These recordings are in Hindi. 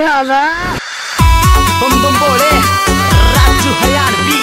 बम तुम बोले राजू हरियाणवी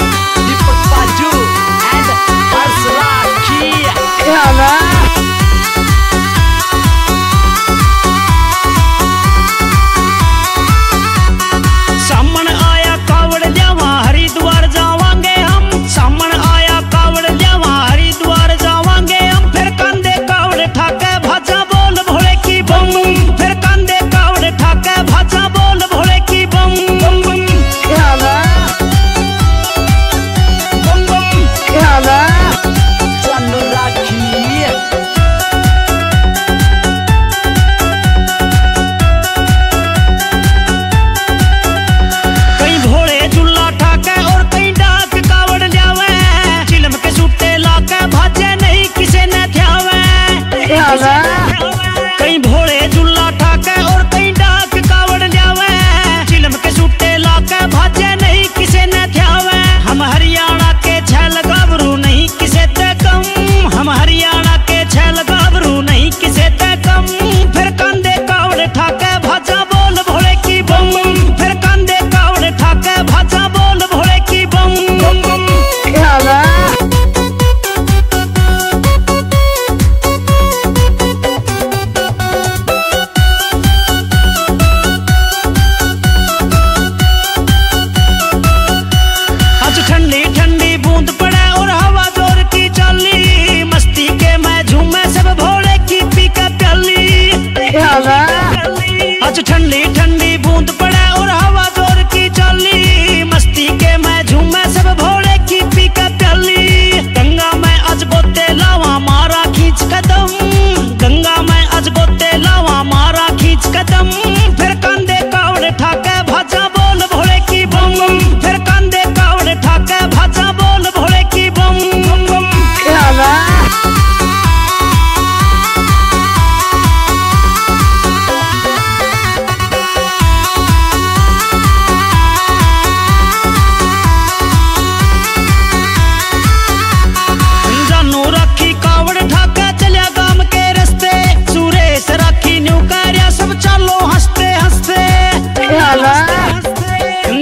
चालो हँसते हँसते।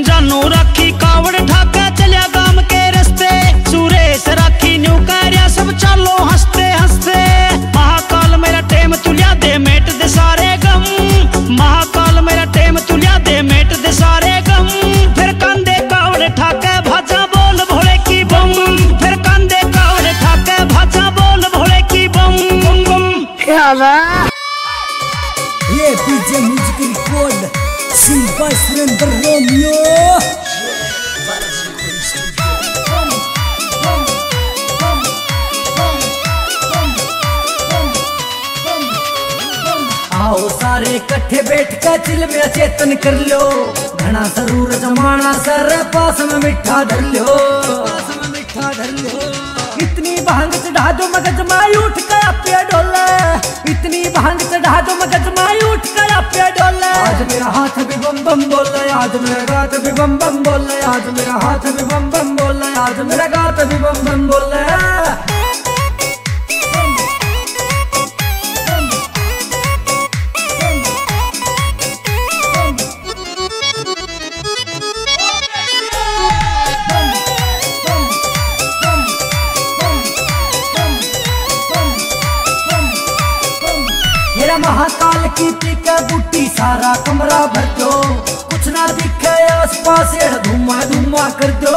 जानू राखी कावड़ चलिया गाम के रस्ते। सुरेश राखी न्यू कार्या सब चालो हँसते हँसते। महाकाल मेरा टेम तुलिया दे मेट दे सारे गम। महाकाल मेरा टेम तुलिया दे मेट दे सारे गम। फिर कंधे कावड़ ठाके भाजा बोल भोले की बम। फिर कंधे कावड़ ठाके भाजा बोल भोले की बम। बम बम ये DJ music record Shilpa Surendra Romeo आओ सारे इकट्ठे बैठ कर चिल में चेतन कर लो। घना ज़रूर जमाना सर पास में मिठा धर लो। मिठा धर लो इतनी भाँग चढ़ा दो मगज माई उठ कर पे डोले। इतनी भाँग चढ़ा दो मगज माई पे डोले। आज मेरा हाथ भी बम बम बोले, आज मेरा गात भी बम बम बोले, आज मेरा हाथ भी बम बम बोले, आज मेरा गात भी बम बम बोले। मेरा महाकाल की पीका बूटी, सारा कमरा भर दो। कुछ ना दिखे आस पास धुमा धुमा कर दो।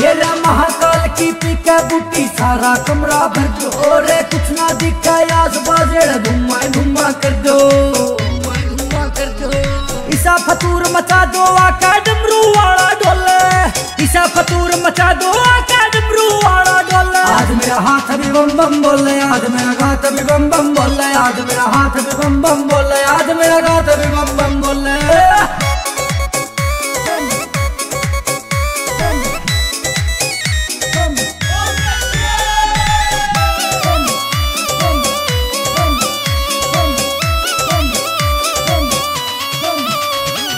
मेरा महाकाल की पीका बूटी, सारा कमरा भर दो। रे कुछ ना दिखे आस पास धुमा धुमा कर दो धुमा धुमा कर दो। ईसा फतूर मचा दो आका डमरू वाला डोले। ईसा फतूर मचा दो आका डमरू वाला डोले। आज मेरा हाथ भी बम बम बोले, आज मेरा गात भी बम बम बोले, आज मेरा हाथ भी बम बम बोले, आज मेरा गात भी बम बम बोले।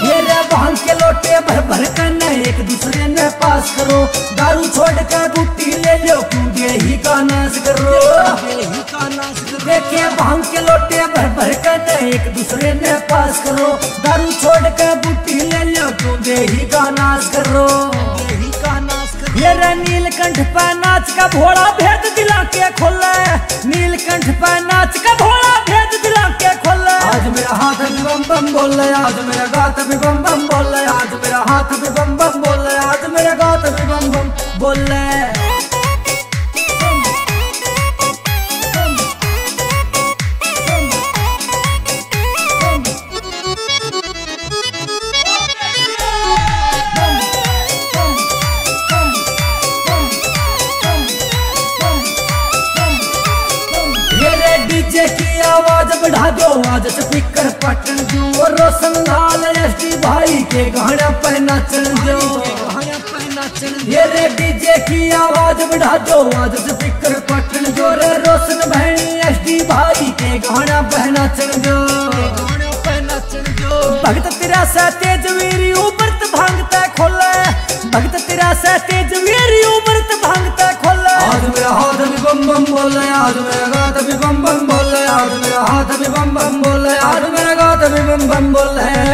मेरे भाँग के लोटे भर भर कर न एक दूसरे ने पास करो। दारू छोड़ कर बूटी ले लो क्यों यही का नाश करो। देखे भाँग के लोटे भर भर कर न एक दूसरे ने पास करो। दारू छोड़ के बूटी ले लो क्यों नाश करो का नाश करो। ये रे नीलकंठ पे नाच का भोला भेद दिला के खोले। नीलकंठ पे नाच का भोला बम बोल आज मेरा गात भी बम बम बोले आज मेरा हाथ भी बम बम बोले आज मेरा गात भी बम बम बोले आज स्पीकर पटन जो रोशन लाल एस भाई के गाना पे नचन जो ये रे डीजे की आवाज़ बढ़ा दो, आज स्पीकर पटन जो रोशन भैनी एस भाई के गाना पे नचन जो भगत तेरा सा तेज वीरी उबरत भांगता खोले। भगत तेरा सा तेज वीरी उबरत भांगता खोले। आज मेरा हाथ में बम बम बोले, आज मेरा बम बोल है